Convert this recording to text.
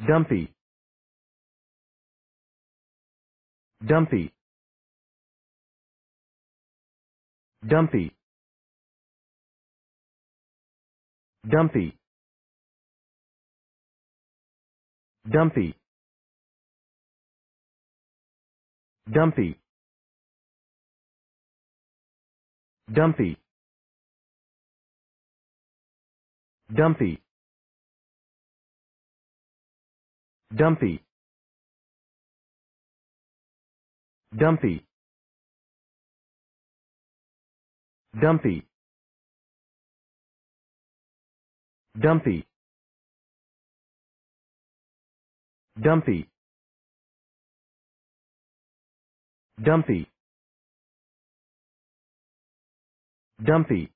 dumpy, dumpy, dumpy, dumpy, dumpy, dumpy, dumpy, dumpy. Dumpy. Dumpy. Dumpy. Dumpy. Dumpy. Dumpy. Dumpy.